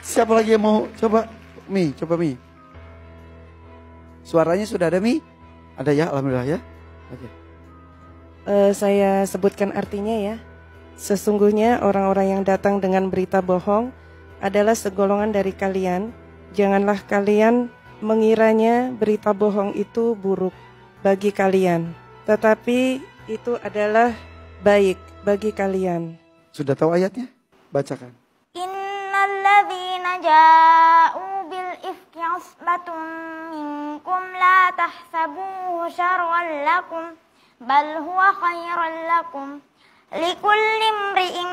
Siapa lagi yang mau coba? Mi, coba Mi. Suaranya sudah ada Mi? Ada ya, alhamdulillah ya. Oke. Eh, saya sebutkan artinya ya. Sesungguhnya orang-orang yang datang dengan berita bohong adalah segolongan dari kalian. Janganlah kalian mengiranya berita bohong itu buruk bagi kalian, tetapi itu adalah baik bagi kalian. Sudah tahu ayatnya? Bacakan. Innalladzina ja'u bil ifki usbatun minkum la tahsabuhu syarran lakum bal huwa khairan lakum likulli imri'in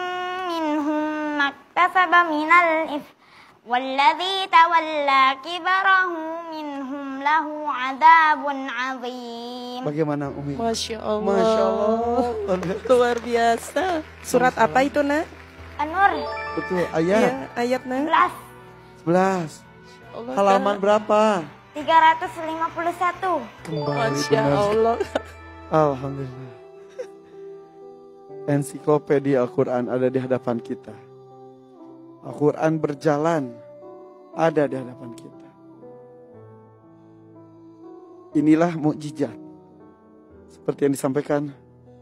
minhum maktasaba minal ifki والذي تولى كبره منهم له عذاب عظيم Bagaimana Umi? Masya Allah. Masya Allah. Luar biasa. Surat apa itu, Nak? An-Nur Betul, Iya, ayat ayat, Nak. 11 11. Allah, Halaman Nak. berapa? 351 Kembali Masya benar. Allah. Alhamdulillah. Ensiklopedia Al-Quran ada di hadapan kita. Al-Quran berjalan ada di hadapan kita. Inilah mukjizat seperti yang disampaikan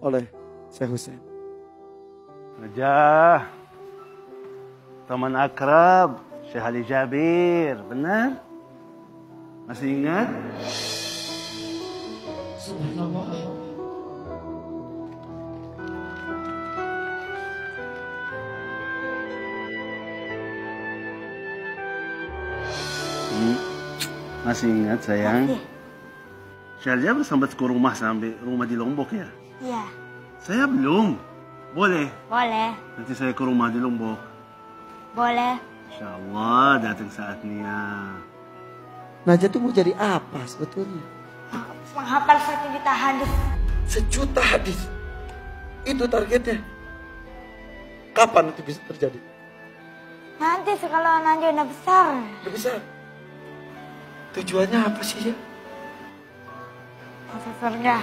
oleh Syekh Hussein. Najah. Teman akrab, Syekh Ali Jabir, benar? Masih ingat? Masih ingat sayang? Masih. Ali Jabir sampai ke rumah sampai rumah di Lombok ya? Iya Saya belum. Boleh. boleh Nanti saya ke rumah di Lombok. boleh Insya Allah datang saatnya. Najat tuh mau jadi apa sebetulnya? menghafal satu juta hadis Sejuta hadis. Itu targetnya. Kapan itu bisa terjadi? nanti kalau nanti udah besar Udah besar. Tujuannya apa sih ya? masuk surga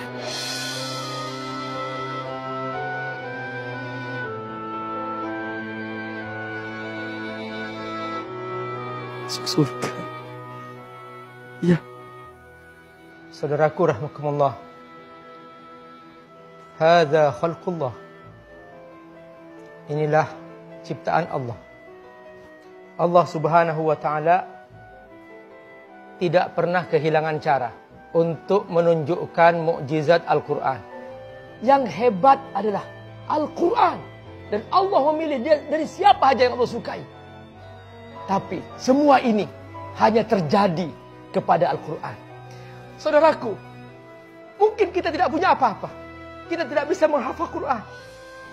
surga. Iya. Saudaraku rahmakumullah. Hadza khalqullah. Inilah ciptaan Allah. Allah Subhanahu wa taala tidak pernah kehilangan cara untuk menunjukkan mukjizat Al-Qur'an. Yang hebat adalah Al-Qur'an dan Allah memilih dia dari siapa aja yang Allah sukai. Tapi semua ini hanya terjadi kepada Al-Quran. Saudaraku, mungkin kita tidak punya apa-apa. Kita tidak bisa menghafal Quran.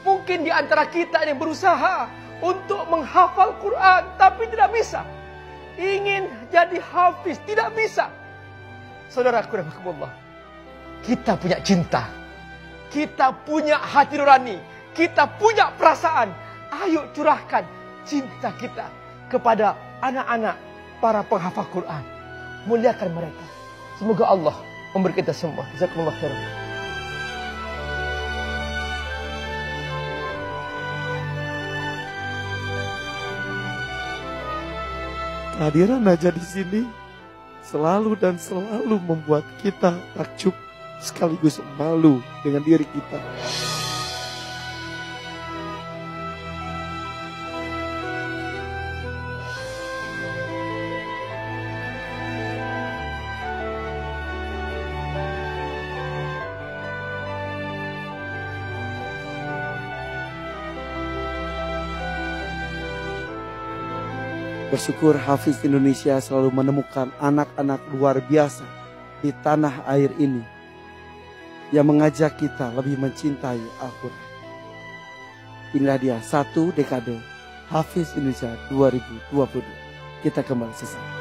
Mungkin di antara kita yang berusaha untuk menghafal Quran, tapi tidak bisa. Ingin jadi hafiz, tidak bisa. Saudaraku rahmatullah, kita punya cinta. Kita punya hati nurani. Kita punya perasaan. Ayo curahkan cinta kita kepada anak-anak para penghafal Quran. Muliakan mereka. Semoga Allah memberi kita semua. Jazakumullah khairan. Kehadiran Najah di sini selalu dan selalu membuat kita takjub sekaligus malu dengan diri kita. Bersyukur Hafiz Indonesia selalu menemukan anak-anak luar biasa di tanah air ini yang mengajak kita lebih mencintai Al-Quran. Inilah dia satu dekade Hafiz Indonesia 2022. Kita kembali sesaat.